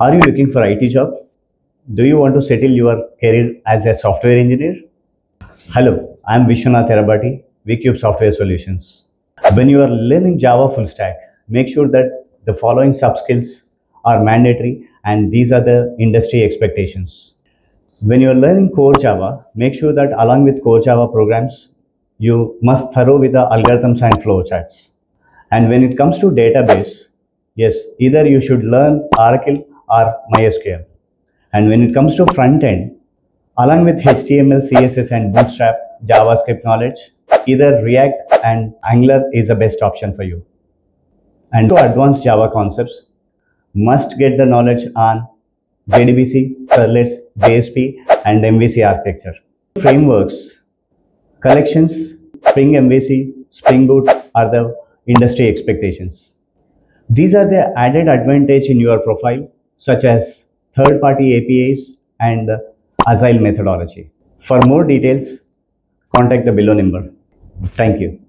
Are you looking for IT job? Do you want to settle your career as a software engineer? Hello, I am Vishwanath Terabati, VCube Software Solutions. When you are learning Java full stack, make sure that the following sub skills are mandatory and these are the industry expectations. When you are learning core Java, make sure that along with core Java programs, you must thorough with the algorithms and flowcharts. And when it comes to database, yes, either you should learn Oracle or MySQL. And when it comes to front end, along with HTML, CSS and Bootstrap, JavaScript knowledge, either React and Angular is the best option for you. And to advanced Java concepts, must get the knowledge on JDBC, servlets, JSP and MVC architecture. Frameworks, collections, Spring MVC, Spring Boot are the industry expectations. These are the added advantage in your profile such as third-party APIs and Agile methodology. For more details, contact the below number. Thank you.